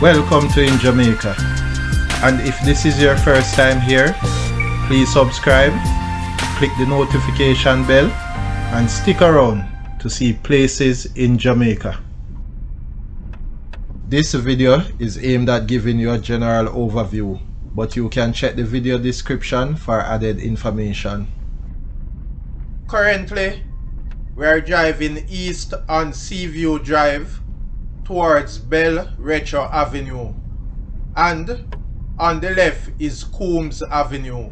Welcome to In Jamaica. And if this is your first time here, please subscribe, click the notification bell, and stick around to see places in Jamaica. This video is aimed at giving you a general overview, but you can check the video description for added information. Currently, we are driving east on Seaview Drive towards Bel Retro Avenue and on the left is Coomes Avenue.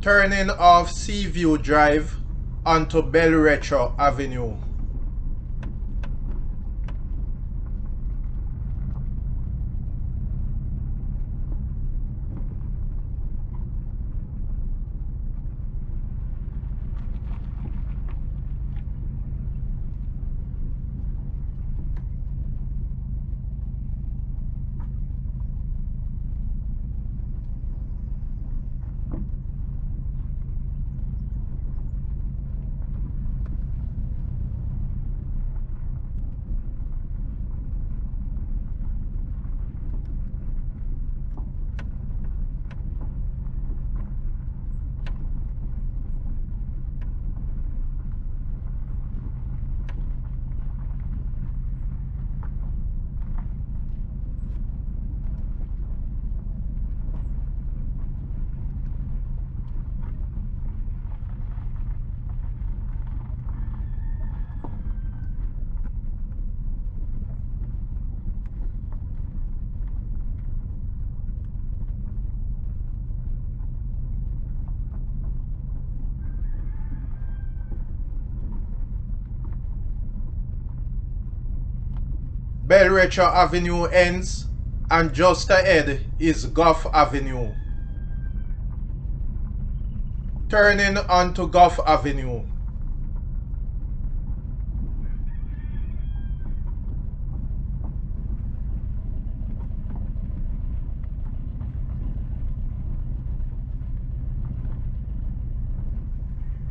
Turning off Seaview Drive onto Bel Retro Avenue. Bel Retro Avenue ends and just ahead is Goffe Avenue. Turning onto Goffe Avenue.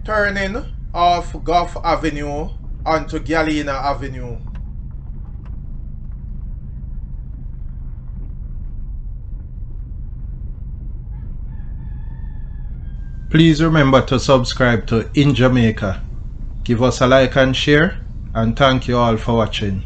Turning off Goffe Avenue onto Galina Avenue. Please remember to subscribe to In Jamaica. Give us a like and share and thank you all for watching.